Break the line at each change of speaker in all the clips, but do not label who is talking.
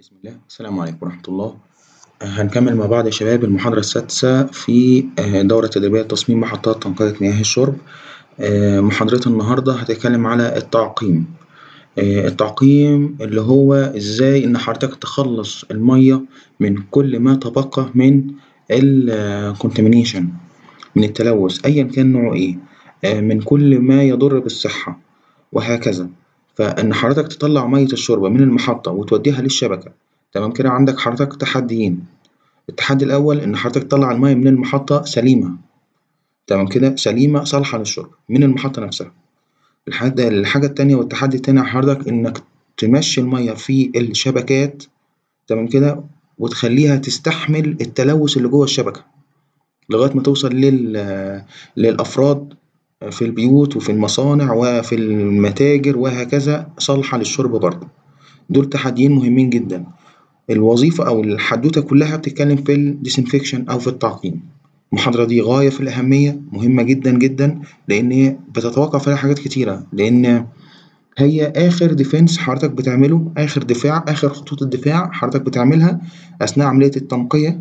بسم الله. السلام عليكم ورحمة الله. هنكمل مع بعض يا شباب. المحاضرة السادسة في دورة تدريبية تصميم محطات تنقية مياه الشرب. محاضرة النهاردة هتتكلم على التعقيم. التعقيم اللي هو إزاي إن حضرتك تخلص المية من كل ما تبقى من ال contamination من التلوث ايا كان نوعه إيه؟ من كل ما يضر بالصحة وهكذا. فإن حضرتك تطلع مية الشرب من المحطة وتوديها للشبكة تمام كده؟ عندك حضرتك تحديين. التحدي الأول إن حضرتك تطلع المية من المحطة سليمة تمام كده؟ سليمة صالحة للشرب من المحطة نفسها. الحاجة الحاجة التانية والتحدي التاني حضرتك إنك تمشي المية في الشبكات تمام كده؟ وتخليها تستحمل التلوث اللي جوه الشبكة لغاية ما توصل لل للأفراد في البيوت وفي المصانع وفي المتاجر وهكذا صالحة للشرب برضه. دول تحديين مهمين جدا. الوظيفة أو الحدوتة كلها بتتكلم في ال disinfection أو في التعقيم. المحاضرة دي غاية في الأهمية مهمة جدا جدا لأن هي بتتوقف عليها حاجات كتيرة. لأن هي آخر defense حضرتك بتعمله آخر دفاع آخر خطوط الدفاع حضرتك بتعملها أثناء عملية التنقية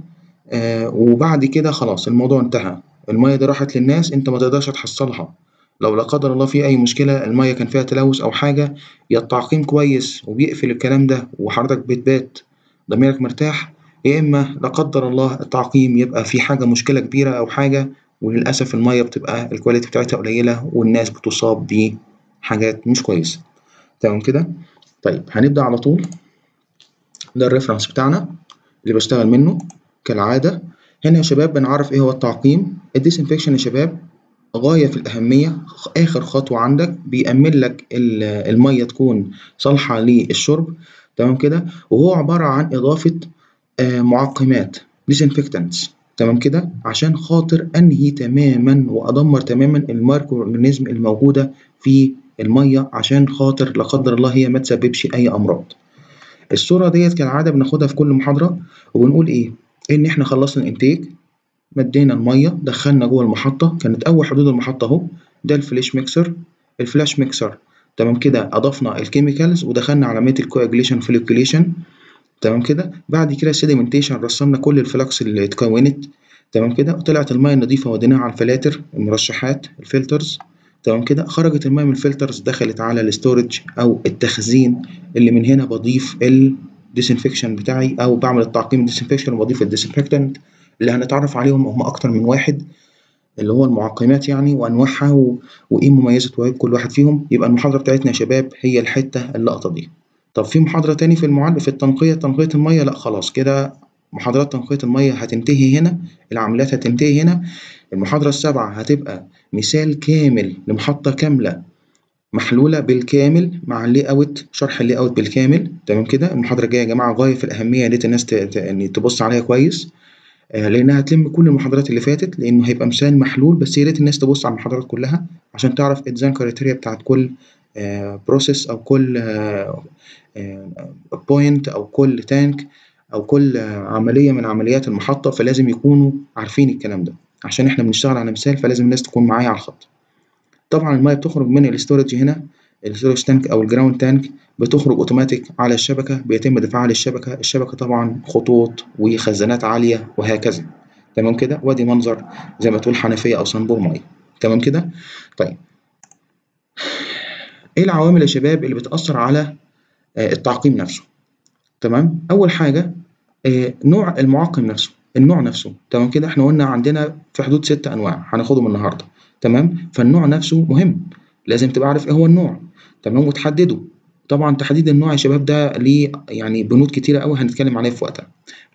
آه وبعد كده خلاص الموضوع انتهى. المية دي راحت للناس انت ما تقدرش تحصلها. لو لا قدر الله في أي مشكلة المية كان فيها تلوث أو حاجة يا التعقيم كويس وبيقفل الكلام ده وحضرتك بتبات ضميرك مرتاح يا إما لا قدر الله التعقيم يبقى في حاجة مشكلة كبيرة أو حاجة وللأسف المية بتبقى الكواليتي بتاعتها قليلة والناس بتصاب بحاجات مش كويسة. تمام كده؟ طيب هنبدأ على طول. ده ال reference بتاعنا اللي بشتغل منه كالعادة. هنا يا شباب بنعرف إيه هو التعقيم. ال disinfection يا شباب غاية في الأهمية. آخر خطوة عندك بيأمن لك المية تكون صالحة للشرب. تمام كده؟ وهو عبارة عن إضافة معقمات disinfectants. تمام كده؟ عشان خاطر أنهي تماما وأدمر تماما ال microorganism الموجودة في المية عشان خاطر لا قدر الله هي ما تسببش أي أمراض. الصورة ديت كالعادة بناخدها في كل محاضرة وبنقول إيه؟ إن إحنا خلصنا الإنتاج مدينا المية دخلنا جوه المحطة كانت أول حدود المحطة أهو ده ال flash mixer. ال flash mixer تمام كده أضفنا ال chemicals ودخلنا عملية ال coagulation flocculation تمام كده. بعد كده السيديمنتيشن رسمنا كل الفلكس اللي اتكونت تمام كده. وطلعت المية النظيفة وديناها على الفلاتر المرشحات ال filters تمام كده. خرجت المية من ال filters دخلت على ال storage أو التخزين اللي من هنا بضيف ال disinfection بتاعي أو بعمل التعقيم ال disinfection وبضيف ال disinfectant اللي هنتعرف عليهم هم أكتر من واحد اللي هو المعقمات يعني وأنواعها و... وإيه مميزة وعيب كل واحد فيهم. يبقى المحاضرة بتاعتنا يا شباب هي الحتة اللقطة دي. طب في محاضرة تاني في المعالجة في التنقية تنقية المية؟ لأ خلاص كده محاضرات تنقية المية هتنتهي هنا العمليات هتنتهي هنا. المحاضرة السابعة هتبقى مثال كامل لمحطة كاملة محلولة بالكامل مع ال layout شرح ال layout بالكامل. تمام كده؟ المحاضرة الجاية يا جماعة غاية في الأهمية يا ريت الناس. ت... تبص عليها كويس. لأنها هتلم كل المحاضرات اللي فاتت لأنه هيبقى مثال محلول بس يا ريت الناس تبص على المحاضرات كلها عشان تعرف ال design criteria بتاعت كل process أو كل point أو كل tank أو كل عملية من عمليات المحطة فلازم يكونوا عارفين الكلام ده. عشان إحنا بنشتغل على مثال فلازم الناس تكون معايا على الخط. طبعا المية بتخرج من ال storage هنا. ال storage tank أو ال ground tank بتخرج اوتوماتيك على الشبكة بيتم دفعها للشبكة. الشبكة طبعا خطوط وخزانات عالية وهكذا. تمام كده؟ وادي منظر زي ما تقول حنفية أو صنبور مية. تمام كده؟ طيب. إيه العوامل يا شباب اللي بتأثر على التعقيم نفسه؟ تمام؟ أول حاجة نوع المعقم نفسه النوع نفسه. تمام كده؟ إحنا قلنا عندنا في حدود ست أنواع هناخدهم النهارده. تمام؟ فالنوع نفسه مهم. لازم تبقى عارف إيه هو النوع. تمام وتحدده طبعا تحديد النوع يا شباب ده ليه يعني بنود كتيرة قوي هنتكلم عليها في وقتها.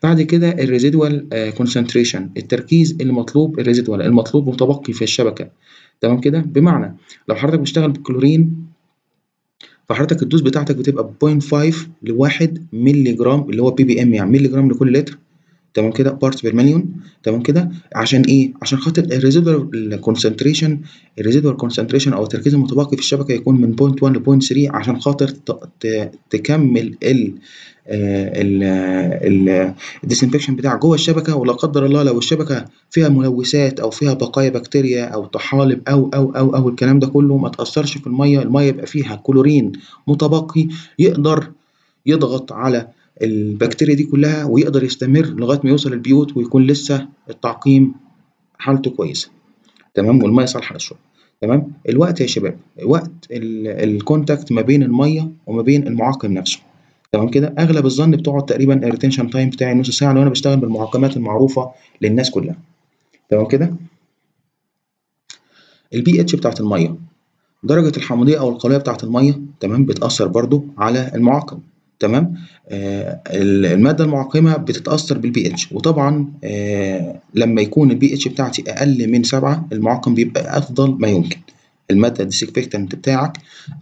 بعد كده ال residual concentration التركيز المطلوب ال residual المطلوب متبقي في الشبكة. تمام كده؟ بمعنى لو حضرتك بتشتغل بالكلورين فحضرتك ال dose بتاعتك بتبقى 0.5 لواحد مللي جرام اللي هو ppm يعني مللي جرام لكل لتر. تمام كده parts per million تمام كده عشان إيه؟ عشان خاطر ال residual concentration ال residual concentration أو التركيز المتبقي في الشبكة يكون من 0.1 ل 0.3 عشان خاطر تكمل ال ال disinfection بتاع جوه الشبكة. ولا قدر الله لو الشبكة فيها ملوثات أو فيها بقايا بكتيريا أو طحالب أو أو أو أو الكلام ده كله ما تأثرش في المية المية يبقى فيها كلورين متبقي يقدر يضغط على البكتيريا دي كلها ويقدر يستمر لغاية ما يوصل البيوت ويكون لسه التعقيم حالته كويسة. تمام؟ والمية صالحة للشرب. تمام؟ الوقت يا شباب وقت ال contact ما بين المية وما بين المعقم نفسه. تمام كده؟ أغلب الظن بتقعد تقريبا ال retention time بتاعي نص ساعة لو أنا بشتغل بالمعقمات المعروفة للناس كلها. تمام كده؟ البي اتش بتاعت المية. درجة الحموضية أو القلوية بتاعت المية تمام؟ بتأثر برضو على المعقم. تمام؟ آه المادة المعقمة بتتأثر بالبي اتش وطبعا آه لما يكون البي اتش بتاعتي أقل من سبعة المعقم بيبقى أفضل ما يمكن. المادة ال disinfectant بتاعك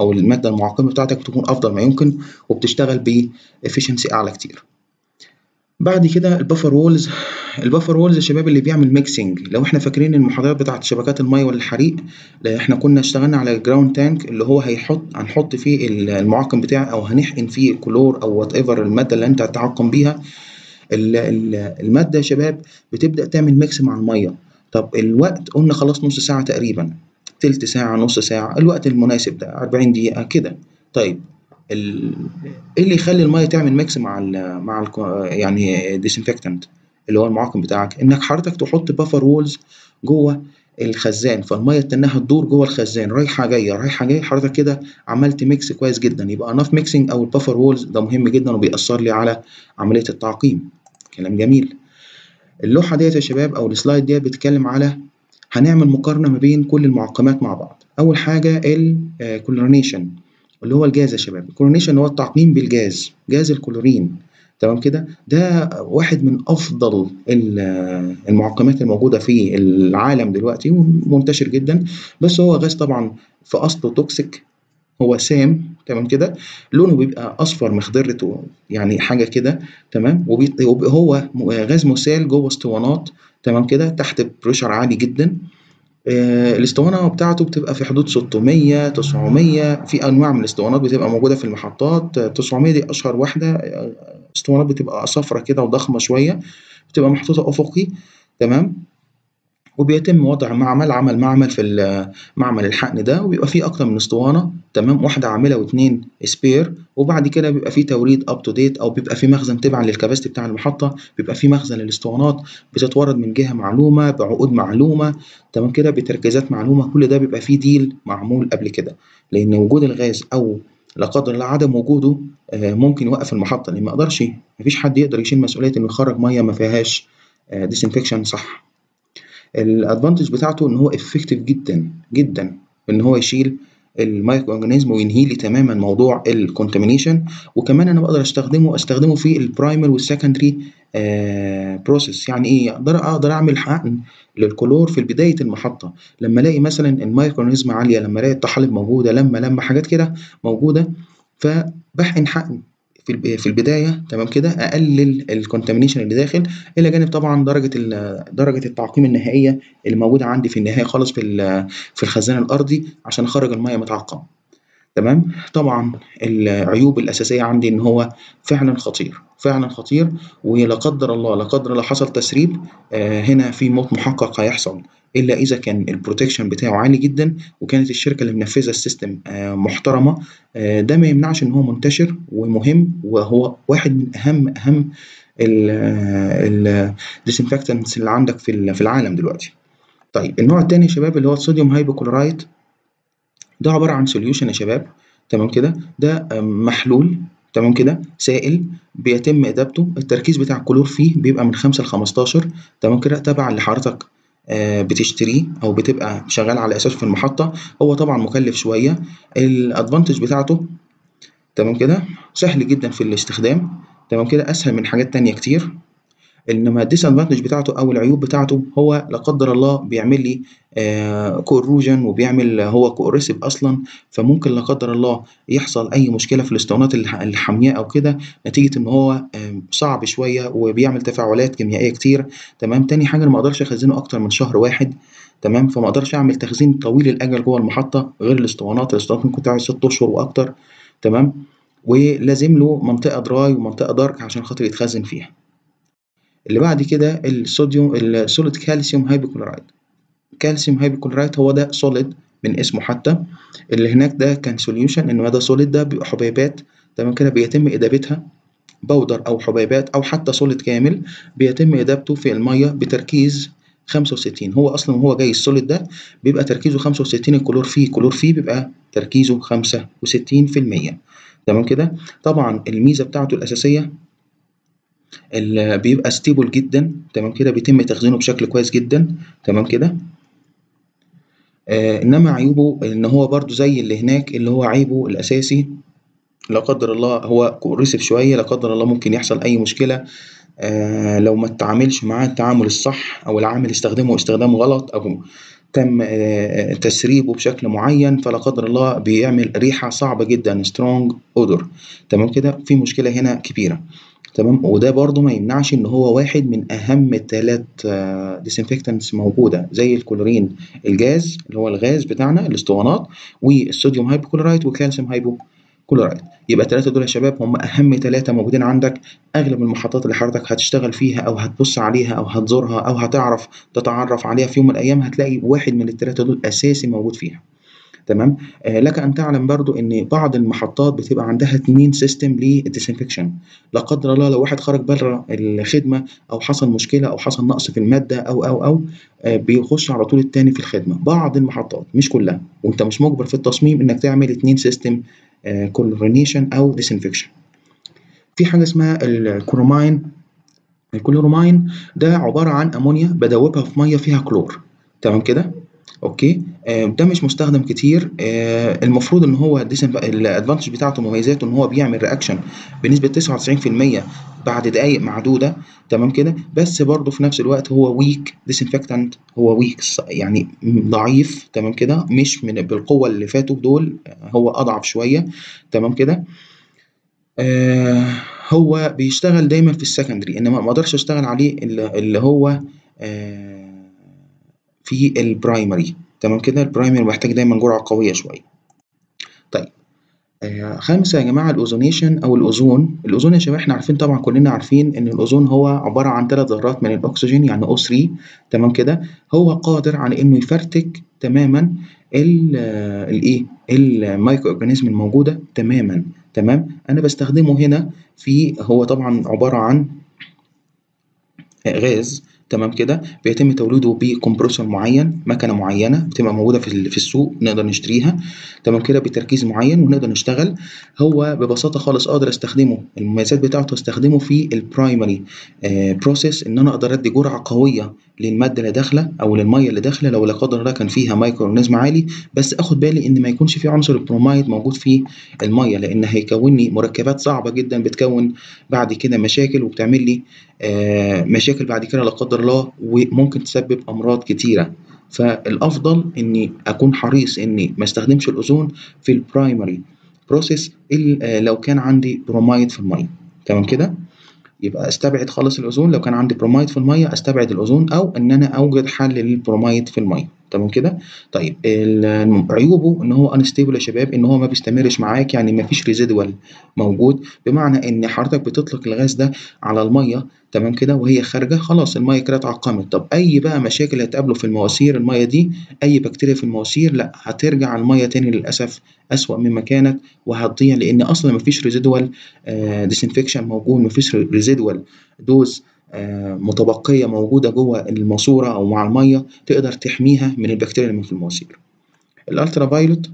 أو المادة المعقمة بتاعتك تكون أفضل ما يمكن وبتشتغل بإفشنسي أعلى كتير. بعد كده ال baffle walls. ال baffle walls يا شباب اللي بيعمل mixing لو إحنا فاكرين المحاضرات بتاعت شبكات الميه والحريق إحنا كنا اشتغلنا على ال ground tank اللي هو هيحط هنحط فيه المعقم بتاعي أو هنحقن فيه كلور أو whatever المادة اللي أنت هتعقم بيها. المادة يا شباب بتبدأ تعمل mix مع المية. طب الوقت قلنا خلاص نص ساعة تقريبا. تلت ساعة نص ساعة الوقت المناسب ده 40 دقيقة كده. طيب. إيه اللي يخلي المية تعمل mix مع ال مع ال يعني disinfectant اللي هو المعقم بتاعك. إنك حضرتك تحط baffle walls جوه الخزان فالمية تنها تدور جوه الخزان رايحة جاية رايحة جاية حضرتك كده عملت mix كويس جدا. يبقى enough mixing أو ال baffle walls ده مهم جدا وبيأثر لي على عملية التعقيم. كلام جميل. اللوحة ديت يا شباب أو السلايد ديت بتتكلم على هنعمل مقارنة ما بين كل المعقمات مع بعض. أول حاجة ال chlorination اللي هو الجاز يا شباب. ال chlorination هو التعقيم بال gas gas ال chlorine. تمام كده؟ ده واحد من أفضل المعقمات الموجودة في العالم دلوقتي ومنتشر جدا. بس هو غاز طبعا في أصله toxic هو سام. تمام كده؟ لونه بيبقى أصفر مخضرته يعني حاجة كده. تمام؟ وهو غاز مسال جوه أسطوانات. تمام كده؟ تحت pressure عالي جدا. آه الاسطوانة بتاعته بتبقى في حدود 600 900 في أنواع من الاسطوانات بتبقى موجودة في المحطات. 900 دي أشهر واحدة اسطوانات بتبقى صفرة كده وضخمة شوية بتبقى محطوطة أفقي تمام؟ وبيتم وضع معمل عمل معمل في معمل الحقن ده وبيبقى فيه أكتر من اسطوانة. تمام واحدة عاملة واثنين spare وبعد كده بيبقى فيه توريد up to date أو بيبقى فيه مخزن تبعا لل capacity بتاع المحطة بيبقى فيه مخزن للاسطوانات بتتورد من جهة معلومة بعقود معلومة تمام كده بتركيزات معلومة كل ده بيبقى فيه deal معمول قبل كده. لأن وجود الغاز أو لا قدر الله عدم وجوده ممكن يوقف المحطة لأن ما أقدرش مفيش حد يقدر يشيل مسؤولية إنه يخرج مية ما فيهاش disinfection صح. ال advantage بتاعته إن هو effective جدا جدا إن هو يشيل ال micro organism وينهي لي تماما موضوع ال contamination وكمان أنا بقدر أستخدمه أستخدمه في ال primary وال secondary process يعني إيه؟ أقدر أقدر أعمل حقن للكلور في بداية المحطة. لما ألاقي مثلا المايكرو عالية لما ألاقي الطحالب موجودة لما لما حاجات كده موجودة فبحقن حقن. في في البداية تمام كده؟ أقلل ال contamination اللي داخل إلى جانب طبعا درجة درجة التعقيم النهائية اللي موجوده عندي في النهاية خالص في في الخزان الأرضي عشان اخرج المية متعقم تمام؟ طبعا العيوب الأساسية عندي إن هو فعلا خطير فعلا خطير ولا قدر الله لا قدر الله حصل تسريب آه هنا في موت محقق هيحصل. إلا إذا كان ال protection بتاعه عالي جدا وكانت الشركة اللي منفذة ال system آه محترمة آه ده ما يمنعش إن هو منتشر ومهم وهو واحد من أهم أهم ال disinfectants اللي عندك في في العالم دلوقتي. طيب النوع الثاني يا شباب اللي هو ال sodium hypochlorite ده عبارة عن solution يا شباب. تمام كده؟ ده محلول. تمام كده؟ سائل بيتم اضافته التركيز بتاع الكلور فيه بيبقى من 5 ل 15 تمام كده؟ تبع اللي حضرتك بتشتريه أو بتبقى شغال على اساسه في المحطة هو طبعا مكلف شوية. ال advantage بتاعته تمام كده؟ سهل جدا في الاستخدام تمام كده؟ أسهل من حاجات تانية كتير. إنما ال disadvantage بتاعته أو العيوب بتاعته هو لا قدر الله بيعمل لي آه corrosion وبيعمل هو corrosive أصلا فممكن لا قدر الله يحصل أي مشكلة في الاسطوانات الحامية أو كده نتيجة إن هو آه صعب شوية وبيعمل تفاعلات كيميائية كتير. تمام؟ تاني حاجة ما أقدرش أخزنه أكتر من شهر واحد. تمام؟ فما أقدرش أعمل تخزين طويل الأجل جوه المحطة غير الاسطوانات. الاسطوانات ممكن تقعد ست أشهر وأكتر. تمام؟ ولازم له منطقة dry ومنطقة dark عشان خاطر يتخزن فيها. اللي بعد كده الصوديوم ال solid calcium hypochlorite calcium hypochlorite هو ده solid من اسمه حتى. اللي هناك ده كان solution انما ده solid ده بيبقى حبيبات تمام كده؟ بيتم اضافتها powder أو حبيبات أو حتى solid كامل بيتم إذابته في المَيّة بتركيز 65 هو أصلًا وهو جاي ال solid ده بيبقى تركيزه 65 الكلور فيه كلور فيه بيبقى تركيزه 65% تمام كده؟ طبعًا الميزة بتاعته الأساسية ال بيبقى stable جدًا تمام كده بيتم تخزينه بشكل كويس جدًا تمام كده؟ آآ إنما عيوبه إن هو برضه زي اللي هناك اللي هو عيبه الأساسي لا قدر الله هو corrosive شوية لا قدر الله ممكن يحصل أي مشكلة آآ لو ما اتعاملش معاه التعامل الصح أو العامل استخدمه استخدام غلط أو تم آآ تسريبه بشكل معين فلا قدر الله بيعمل ريحة صعبة جدًا strong odor تمام كده؟ في مشكلة هنا كبيرة تمام؟ وده برضه ما يمنعش إن هو واحد من أهم التلات disinfectants موجودة زي ال chlorine ال gas اللي هو الغاز بتاعنا الأسطوانات وال sodium hypochlorite وال calcium hypochlorite. يبقى التلاتة دول يا شباب هم أهم تلاتة موجودين عندك. أغلب المحطات اللي حضرتك هتشتغل فيها أو هتبص عليها أو هتزورها أو هتعرف تتعرف عليها في يوم من الأيام هتلاقي واحد من التلاتة دول أساسي موجود فيها. تمام؟ آآ لك أن تعلم برضه إن بعض المحطات بتبقى عندها 2 system للdisinfection لا قدر الله لو واحد خرج برّه الخدمة أو حصل مشكلة أو حصل نقص في المادة أو أو أو آآ بيخش على طول التاني في الخدمة بعض المحطات مش كلها وأنت مش مجبر في التصميم إنك تعمل 2 system آآ chlorination أو disinfection. في حاجة اسمها الكلورامين الكلورومين ده عبارة عن أمونيا بدوبها في مَيّة فيها كلور تمام كده؟ أوكي؟ آآ ده مش مستخدم كتير آآ المفروض إن هو الadvantage بتاعته مميزاته إن هو بيعمل reaction بنسبة 99% بعد دقايق معدودة تمام كده؟ بس برضه في نفس الوقت هو weak disinfectant هو ص يعني ضعيف تمام كده؟ مش من بالقوة اللي فاتوا دول هو أضعف شوية تمام كده؟ آآ هو بيشتغل دايمًا في الsecondary إنما ما أقدرش أشتغل عليه ال اللي هو في ال primary تمام كده؟ ال primary محتاج دايمًا جرعة قوية شوية. طيب آآ خامسة يا جماعة ال ozonation أو الأوزون، الأوزون يا شباب إحنا عارفين طبعًا كلنا عارفين إن الأوزون هو عبارة عن 3 ذرات من الأكسجين يعني O3 تمام كده؟ هو قادر على إنه يفرتك تمامًا ال الإيه؟ ال micro organism الموجودة تمامًا تمام؟ أنا باستخدمه هنا في هو طبعًا عبارة عن غاز تمام كده؟ بيتم توليده بcompressor معين مكنة معينة بتبقى موجودة في في السوق نقدر نشتريها تمام كده؟ بتركيز معين ونقدر نشتغل هو ببساطة خالص أقدر أستخدمه المميزات بتاعته أستخدمه في الprimary آآ process إن أنا أقدر أدي جرعة قوية للمادة اللي داخلة أو للمَيّة اللي داخلة لو لا قدر الله كان فيها micro organism عالي بس آخد بالي إن ما يكونش في عنصر البرومايد موجود في المَيّة لإن هيكون لي مركبات صعبة جدًا بتكون بعد كده مشاكل وبتعمل لي آآ مشاكل بعد كده لا قدر الله وممكن تسبب أمراض كتيرة. فالأفضل إني أكون حريص إني ما أستخدمش الأوزون في الprimary process ال لو كان عندي برومايد في المَيّة تمام كده؟ يبقى أستبعد خالص الأوزون لو كان عندي برومايد في المَيّة أستبعد الأوزون أو إن أنا أوجد حل للبرومايد في المَيّة تمام كده؟ طيب عيوبه إن هو unstable يا شباب إن هو ما بيستمرش معاك يعني ما فيش residual موجود بمعنى إن حضرتك بتطلق الغاز ده على المَيّة تمام كده؟ وهي خارجة خلاص المَيّة كده اتعقمت طب أي بقى مشاكل هتقابله في المواسير المَيّة دي أي بكتيريا في المواسير لأ هترجع المَيّة تاني للأسف أسوأ مما كانت وهتضيع لإن أصلًا ما فيش residual آآ disinfection موجود ما فيش residual dose آآ متبقية موجودة جوه الماسورة أو مع المَيّة تقدر تحميها من البكتيريا اللي في المواسير. الultra violet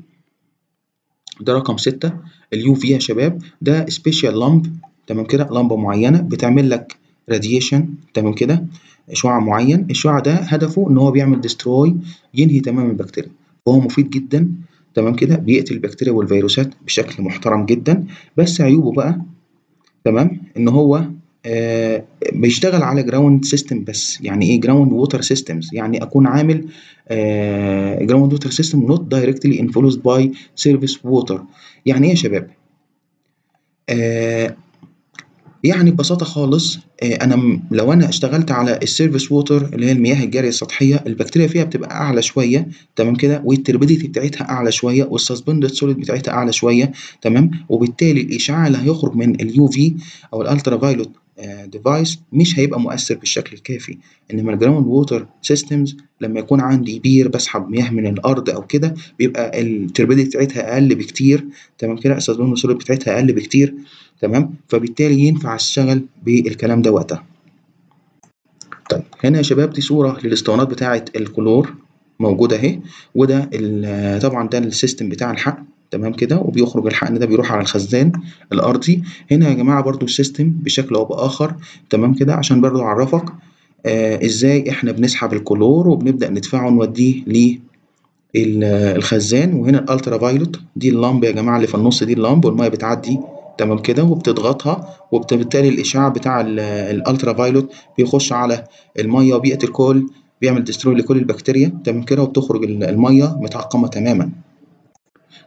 ده رقم 6 الUV يا شباب ده special lamp تمام كده؟ لمبة معينة بتعمل لك radiation تمام كده؟ شعاع معين الشعاع ده هدفه إن هو بيعمل destroy ينهي تمامًا البكتيريا وهو مفيد جدًا تمام كده؟ بيقتل البكتيريا والفيروسات بشكل محترم جدًا بس عيوبه بقى تمام؟ إن هو آآ بيشتغل على ground system بس يعني إيه ground water systems يعني أكون عامل ground water system not directly influenced by surface water يعني إيه يا شباب؟ آآ يعني ببساطة خالص آآ أنا لو أنا اشتغلت على الsurface water اللي هي المياه الجارية السطحية البكتيريا فيها بتبقى أعلى شوية تمام كده؟ والturbidity بتاعتها أعلى شوية والsuspended solid بتاعتها أعلى شوية تمام؟ وبالتالي الإشعاع اللي هيخرج من الUV أو الultra violet آآ device مش هيبقى مؤثر بالشكل الكافي. إنما الground water systems لما يكون عندي بير باسحب مياه من الأرض أو كده بيبقى الturbidity بتاعتها أقل بكتير. تمام كده؟ الsuspended solid بتاعتها أقل بكتير. تمام؟ فبالتالي ينفع أشتغل بالكلام ده وقتها. طيب هنا يا شباب دي صورة للاسطوانات بتاعة الكلور. موجودة أهي. وده طبعا ده ال system بتاع الحقن تمام كده؟ وبيخرج الحقن ده بيروح على الخزان الأرضي. هنا يا جماعة برضو ال system بشكل أو بآخر تمام كده؟ عشان برضو أعرفك آه إزاي إحنا بنسحب الكلور وبنبدأ ندفعه نوديه للخزان وهنا ال ultraviolet دي اللمبة يا جماعة اللي في النص دي اللمب والمية بتعدي تمام كده؟ وبتضغطها وبالتالي الإشعاع بتاع ال- ال ultraviolet بيخش على المية وبيئة الكل بيعمل destroy لكل البكتيريا تمام كده؟ وبتخرج ال- المية متعقمة تماما.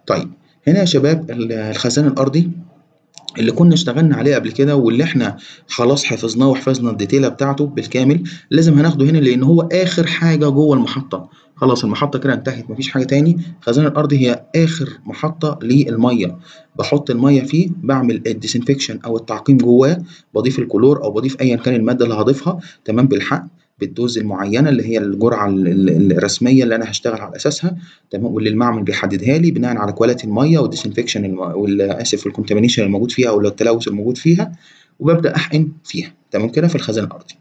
طيب هنا يا شباب ال- الخزان الأرضي اللي كنا اشتغلنا عليه قبل كده واللي إحنا خلاص حفظناه وحفظنا ال detail بتاعته بالكامل لازم هناخده هنا لأن هو آخر حاجة جوه المحطة. خلاص المحطة كده انتهت مفيش حاجة تاني. الخزان الأرضي هي آخر محطة للمية. بحط المية فيه بعمل ال disinfection أو التعقيم جواه بضيف الكلور أو بضيف أيا كان المادة اللي هضيفها. تمام بالحق. بال dose المعينة اللي هي الجرعة ال- ال- الرسمية اللي أنا هشتغل على أساسها. تمام؟ واللي المعمل بيحددها لي بناء على quality المية وال disinfection الم... والآسف ال contamination الموجود فيها أو التلوث الموجود فيها وببدأ أحقن فيها. تمام كده في الخزان الأرضي.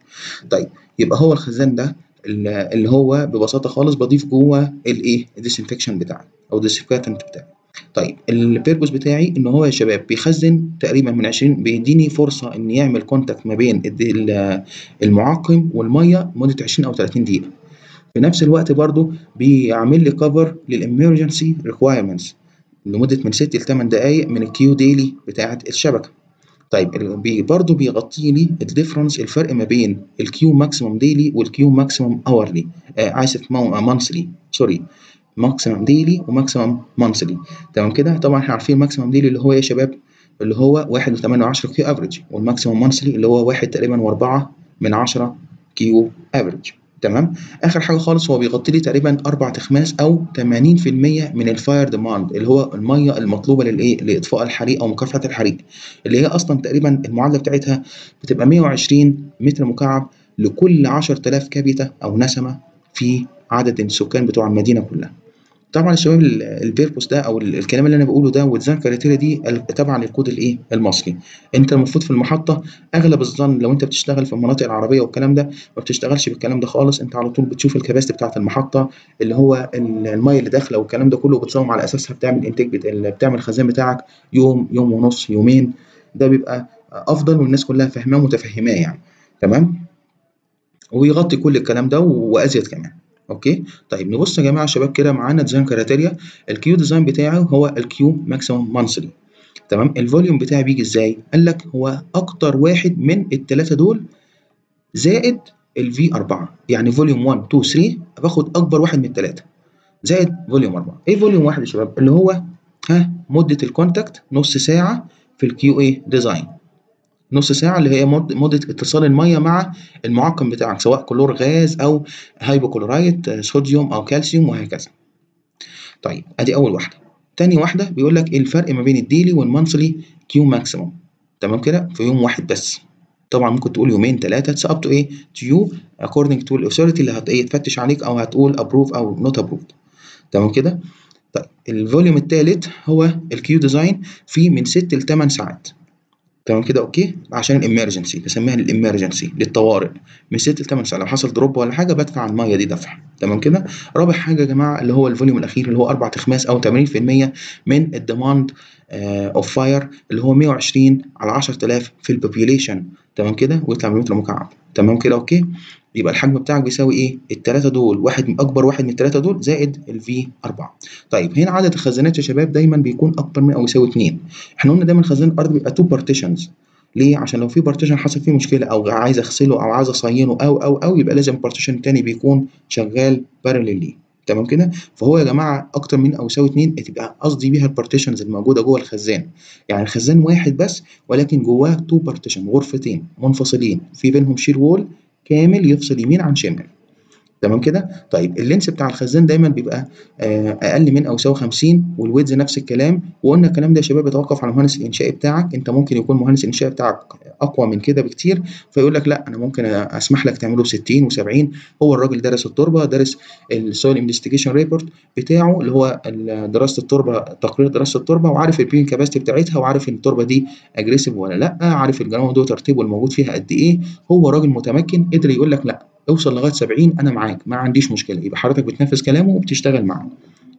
طيب يبقى هو الخزان ده ال- اللي هو ببساطة خالص بضيف جوه الإيه ال disinfection بتاعي أو ال disinfectant بتاعي طيب ال purpose بتاعي إن هو يا شباب بيخزن تقريبا من 20 بيديني فرصة إن يعمل contact ما بين المعقم والمية لمدة 20 أو 30 دقيقة. في نفس الوقت برضو بيعمل لي cover لل emergency requirements لمدة من 6 ل 8 دقائق من ال Q daily بتاعة الشبكة. طيب بي برضه بيغطي لي ال difference الفرق ما بين ال Q maximum daily وال Q maximum hourly آه اسف monthly sorry maximum daily و maximum monthly تمام كده؟ طبعا إحنا عارفين maximum daily اللي هو إيه يا شباب؟ اللي هو 1.8 Q average وال maximum monthly اللي هو 1 تقريبا و4 من 10 Q average تمام؟ آخر حاجة خالص هو بيغطي لي تقريبا أربع أخماس أو 80% من ال fire demand اللي هو المية المطلوبة للإيه؟ لإطفاء الحريق أو مكافحة الحريق اللي هي أصلا تقريبا المعادلة بتاعتها بتبقى 120 متر مكعب لكل 10000 capita أو نسمة في عدد السكان بتوع المدينة كلها. طبعا الشباب ال- ال purpose ده أو ال- الكلام اللي أنا بقوله ده وال design criteria دي تبع للكود الإيه؟ المصري. أنت المفروض في المحطة أغلب الظن لو أنت بتشتغل في المناطق العربية والكلام ده ما بتشتغلش بالكلام ده خالص. أنت على طول بتشوف ال capacity بتاعة المحطة اللي هو ال- المية اللي داخلة والكلام ده كله بت sum على أساسها بتعمل انتاج بتعمل الخزان بتاعك يوم يوم ونص يومين. ده بيبقى أفضل والناس كلها فاهماه ومتفهماه يعني. تمام؟ ويغطي كل الكلام ده وأزيد كمان. أوكي؟ طيب نبص يا جماعة شباب كده معانا design criteria ال Q design بتاعه هو ال Q maximum monthly تمام؟ ال volume بتاعي بيجي إزاي؟ قال لك هو أكتر واحد من الثلاثه دول زائد ال V 4 يعني volume 1 2 3 باخد أكبر واحد من الثلاثه زائد volume 4 إيه volume واحد يا شباب؟ اللي هو ها مدة ال contact نص ساعة في ال Q اي design نص ساعة اللي هي مد- مدة اتصال المية مع المعقم بتاعك سواء كلور غاز أو hypochlorite آه، صوديوم أو كالسيوم وهكذا. طيب أدي أول واحدة. تاني واحدة بيقول لك إيه الفرق ما بين ال daily وال monthly Q maximum. تمام كده في يوم واحد بس. طبعا ممكن تقول يومين ثلاثة it's up to إيه to you according to ال authority اللي هت إيه تفتش عليك أو هتقول approve أو not approve تمام كده طيب ال volume الثالث هو ال Q design فيه من 6 ل 8 ساعات تمام كده أوكي؟ عشان ال emergency بسميها ال emergency للطوارئ. من 6 ل 8 ساعات لو حصل drop ولا حاجة بدفع المية دي دفع. تمام كده؟ رابع حاجة يا جماعة اللي هو ال volume الأخير اللي هو أربع أخماس أو 80% من ال demand of fire اللي هو 120 على 10000 في ال population تمام كده؟ ويطلع بمتر مكعب تمام كده؟ أوكي؟ يبقى الحجم بتاعك بيساوي إيه؟ الثلاثه دول. واحد أكبر واحد من الثلاثه دول زائد ال V 4 طيب هنا عدد الخزانات يا شباب دايما بيكون أكبر من أو يساوي 2 إحنا قلنا دايما خزان الأرض بيبقى 2 partitions ليه؟ عشان لو في partition حصل فيه مشكلة أو عايز أغسله أو عايز أصينه أو أو أو يبقى لازم ال partition التاني بيكون شغال parallel ليه. تمام كده؟ فهو يا جماعة أكتر من أو يساوي 2 تبقى قصدي بيها ال partitions الموجودة جوه الخزان. يعني الخزان واحد بس ولكن جواه 2 partition غرفتين منفصلين. في بينهم shear wall كامل يفصل يمين عن شمال. تمام كده؟ طيب ال length بتاع الخزان دايمًا بيبقى آآ أقل من أو يساوي 50 وال width نفس الكلام، وقُلنا الكلام ده يا شباب بيتوقف على المهندس الإنشائي بتاعك، أنت ممكن يكون المهندس الإنشائي بتاعك أقوى من كده بكتير، فيقول لك لأ أنا ممكن أسمح لك تعمله ب60 و70 هو الراجل دارس التربة، دارس الsoil investigation report بتاعه اللي هو ال دراسة التربة تقرير دراسة التربة وعارف الpaying capacity بتاعتها وعارف إن التربة دي aggressive والّا لأ، عارف الground water table الموجود فيها قد إيه، هو راجل متمكن قدر يقول لك لأ. أوصل لغاية 70 أنا معاك ما عنديش مشكلة، يبقى حضرتك بتنفذ كلامه وبتشتغل معاه.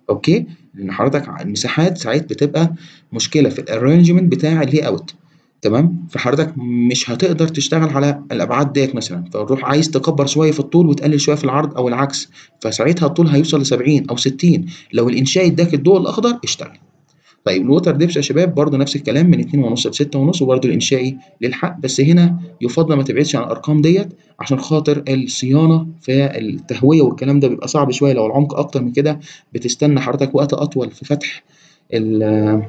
أوكي؟ لأن حضرتك المساحات ساعات بتبقى مشكلة في الarrangement بتاع الlayout تمام؟ فحضرتك مش هتقدر تشتغل على الأبعاد ديّة مثلًا، فتروح عايز تكبر شوية في الطول وتقلل شوية في العرض أو العكس، فساعتها الطول هيوصل ل70 أو 60 لو الإنشائي اداك الضوء الأخضر اشتغل. طيب الwater depth يا شباب برضه نفس الكلام من 2.5 ل6.5 وبرضه الإنشائي للحق، بس هنا يُفضّل ما تبعدش عن الأرقام ديّة عشان خاطر الصيانة في التهوية والكلام ده بيبقى صعب شوية. لو العمق أكتر من كده بتستنى حضرتك وقت أطول في فتح ال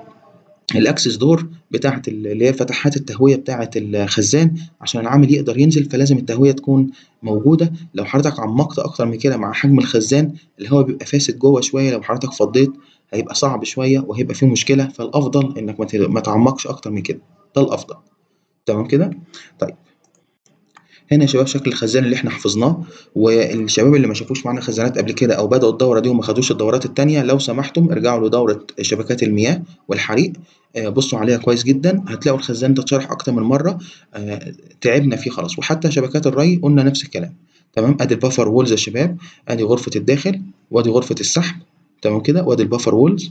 الaccess door بتاعة ال اللي هي فتحات التهوية بتاعة الخزان عشان العامل يقدر ينزل، فلازم التهوية تكون موجودة، لو حضرتك عمقت أكتر من كده مع حجم الخزان الهوا بيبقى فاسد جوه شوية لو حضرتك فضيت هيبقى صعب شوية وهيبقى في مشكلة، فالأفضل إنك ما تعمقش أكتر من كده، ده الأفضل. تمام كده؟ طيب. هنا يا شباب شكل الخزان اللي إحنا حفظناه، والشباب اللي ما شافوش معانا خزانات قبل كده أو بدأوا الدورة دي وما خدوش الدورات التانية لو سمحتم ارجعوا لدورة شبكات المياه والحريق آآ بصوا عليها كويس جدًا، هتلاقوا الخزان ده اتشرح أكتر من مرة آآ تعبنا فيه خلاص، وحتى شبكات الري قُلنا نفس الكلام. تمام؟ أدي الbuffer walls يا شباب، أدي غرفة الداخل وأدي غرفة السحب تمام كده، وأدي الbuffer walls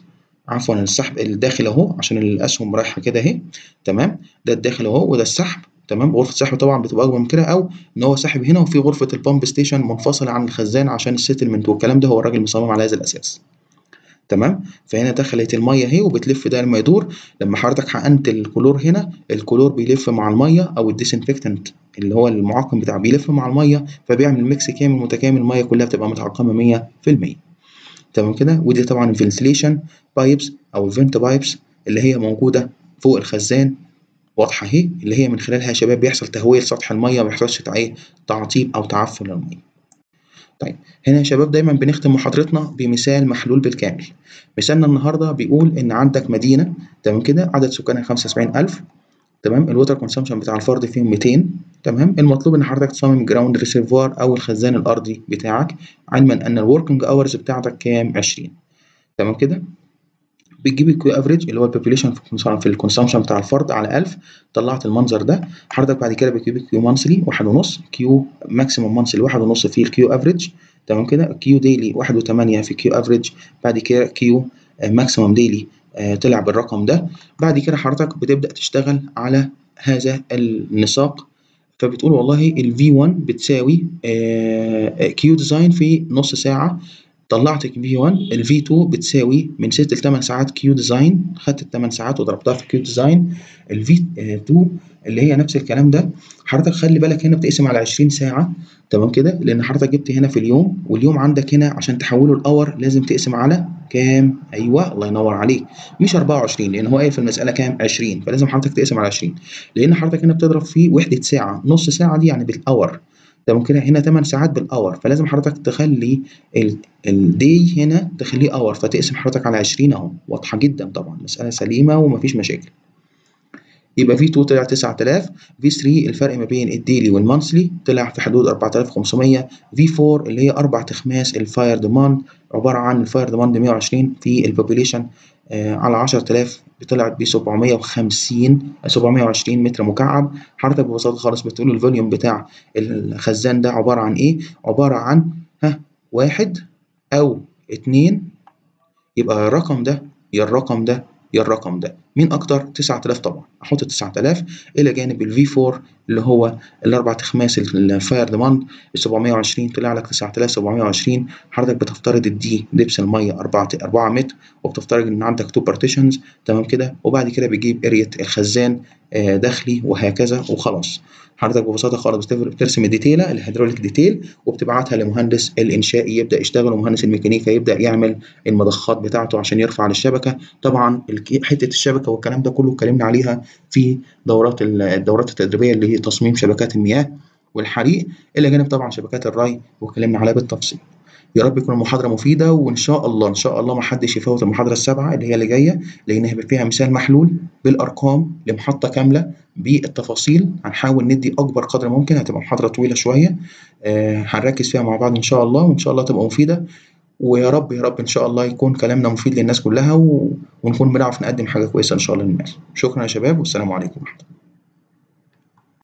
عفوًا السحب الداخل أهو عشان الأسهم رايحة كده أهي تمام، ده الداخل أهو وده السحب تمام، غرفة السحب طبعًا بتبقى أكبر من كده أو إن هو ساحب هنا وفي غرفة الpump station منفصلة عن الخزان عشان الsettlement والكلام ده هو الراجل مصمم على هذا الأساس. تمام؟ فهنا دخلت المَيّة أهي وبتلف داير ما يدور، لما حضرتك حقنت الكلور هنا الكلور بيلف مع المَيّة أو الdisinfectant اللي هو المعقم بتاعه بيلف مع المَيّة فبيعمل mix كامل متكامل المَيّة كلها بتبقى متعقمة 100%. تمام كده؟ ودي طبعًا الventilation pipes أو الvent pipes اللي هي موجودة فوق الخزان واضحة أهي، اللي هي من خلالها يا شباب بيحصل تهوية لسطح المَيّة ما بيحصلش إيه تعطيب أو تعفن للمَيّة. طيب هنا يا شباب دايمًا بنختم محاضرتنا بمثال محلول بالكامل. مثالنا النهارده بيقول إن عندك مدينة تمام كده، عدد سكانها 75,000 تمام، الwater consumption بتاع الفرد فيهم 200 تمام، المطلوب إن حضرتك تصمم ground reservoir أو الخزان الأرضي بتاعك، علمًا أن الworking hours بتاعتك كام؟ 20 تمام كده؟ بتجيب الQ average اللي هو الpopulation في الconsumption بتاع الفرد على 1000 طلعت المنظر ده، حضرتك بعد كده بتجيب الQ monthly 1.5 Q maximum monthly 1.5 في الQ average. تمام كده، Q daily 1.8 في Q average. بعد كده maximum daily آآ طلع بالرقم ده، بعد كده حضرتك بتبدأ تشتغل على هذا النساق، فبتقول والله الV1 بتساوي آآ Q design في نص ساعة. طلعت V1 الV2 بتساوي من 6 ل8 ساعات Q design. خدت ال8 ساعات وضربتها في Q design. الV2 اللي هي نفس الكلام ده، حضرتك خلي بالك هنا بتقسم على 20 ساعة. تمام كده، لأن حضرتك جبت هنا في اليوم واليوم عندك هنا عشان تحوله لhour لازم تقسم على كام؟ أيوه الله ينور عليك. مش 24 لأن هو قايل في المسألة كام؟ 20 فلازم حضرتك تقسم على 20 لأن حضرتك هنا بتضرب في وحدة ساعة، نص ساعة دي يعني بالhour. تمام كده، هنا 8 ساعات بالhour. فلازم حضرتك تخلي ال الday هنا تخليه hour. فتقسم حضرتك على 20 أهو، واضحة جدًا طبعًا. مسألة سليمة وما فيش مشاكل. يبقى V2 طلع 9000 V3 الفرق ما بين الdaily والmonthly طلع في حدود 4500 V4 اللي هي أربع أخماس الfire demand. عبارة عن الfire demand 120 في الpopulation آآ على 10000 طلعت ب750 720 متر مكعب، حضرتك ببساطة خالص بتقول الvolume بتاع الخزان ده عبارة عن إيه؟ عبارة عن ها 1 أو 2 يبقى الرقم ده يا الرقم ده يا الرقم ده، مين أكتر؟ 9000 طبعًا، أحط 9000 إلى جانب الV4 اللي هو الأربع أخماس الfire demand ال720 طلع لك 9720 حضرتك بتفترض الD دبس المَيّة 4 4 متر وبتفترض إن عندك 2 partitions. تمام كده، وبعد كده بتجيب area الخزان آآ داخلي وهكذا وخلاص. حضرتك ببساطة خالص بترسم الديتيلة الhydraulic detail وبتبعتها لمهندس الإنشائي يبدأ يشتغل ومهندس الميكانيكا يبدأ يعمل المضخات بتاعته عشان يرفع للشبكة، طبعًا الك حتة الشبكة والكلام ده كله اتكلمنا عليها في دورات ال الدورات التدريبية اللي هي تصميم شبكات المياه والحريق إلى جانب طبعًا شبكات الري واتكلمنا عليها بالتفصيل. يا رب تكون المحاضرة مفيدة وإن شاء الله إن شاء الله ما حدش يفوت المحاضرة السابعة اللي هي اللي جاية لأن هيبقى فيها مثال محلول بالأرقام لمحطة كاملة بالتفاصيل. هنحاول ندي أكبر قدر ممكن هتبقى محاضرة طويلة شوية. آه هنركز فيها مع بعض إن شاء الله وإن شاء الله تبقى مفيدة. ويا رب يا رب إن شاء الله يكون كلامنا مفيد للناس كلها. ونكون بنعرف نقدم حاجة كويسة إن شاء الله للناس. شكرا يا شباب والسلام عليكم ورحمة الله.